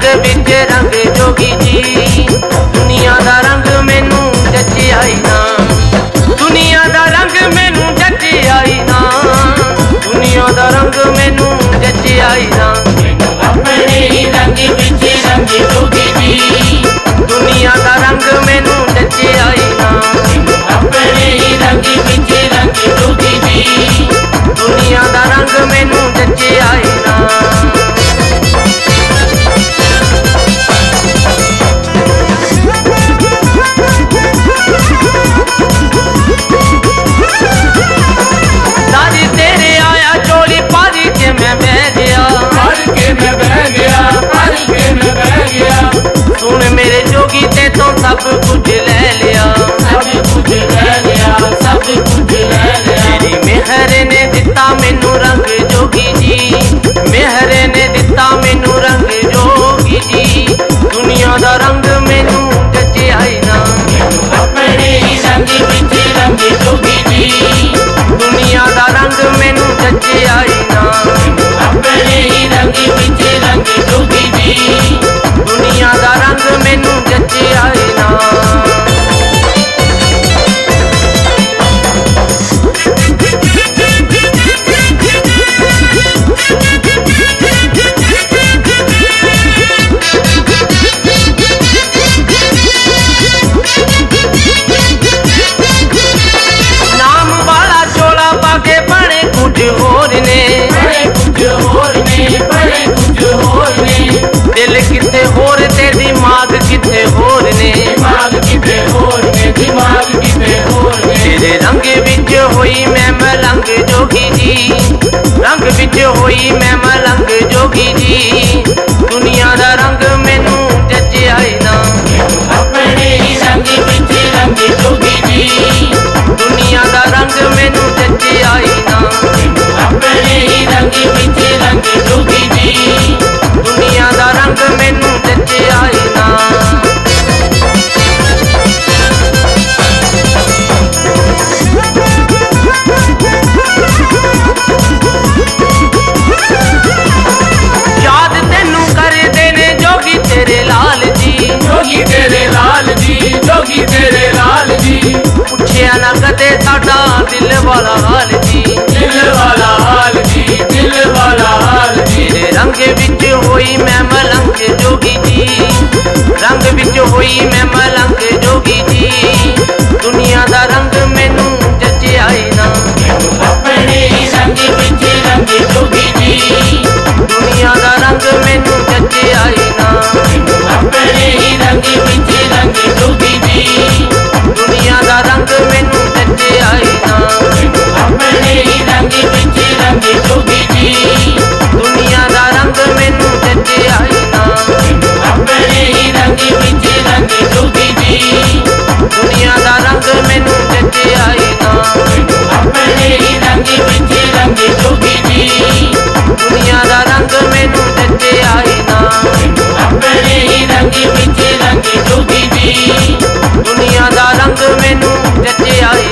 the picture ਰੰਗ ਜੋਗੀ ਜੀ ਰੰਗ ਵਿੱਚ ਹੋਈ ਮੈਂ ਨਾ ਕਦੇ ਸਾਡਾ ਦਿਲ ਵਾਲਾ ਹਾਲ ਜੀ। ਦਿਲ ਵਾਲਾ ਹਾਲ ਜੀ ਦਿਲ ਵਾਲਾ ਹਾਲ ਜੀ। ਰੰਗ ਵਿੱਚ ਹੋਈ ਮੈਂ ਮਲੰਗ ਜੋਗੀ ਜੀ। ਰੰਗ ਵਿੱਚ ਹੋਈ ਮੈਂ ਮਲੰਗ ਤੇਰੀ ਲਾਗੇ ਕਿੱਥੇ ਰੰਗ ਜੋਗੀ ਦੀ ਦੁਨੀਆ ਦਾ ਰੰਗ ਮੈਨੂੰ ਦਿੱਤੇ ਆਏ ਨਾ ਆਪਣੇ ਹੀ ਰੰਗ ਕਿੱਥੇ ਰੰਗ ਜੋਗੀ ਦੀ ਦੁਨੀਆ ਦਾ ਰੰਗ ਮੈਨੂੰ ਦਿੱਤੇ ਆਏ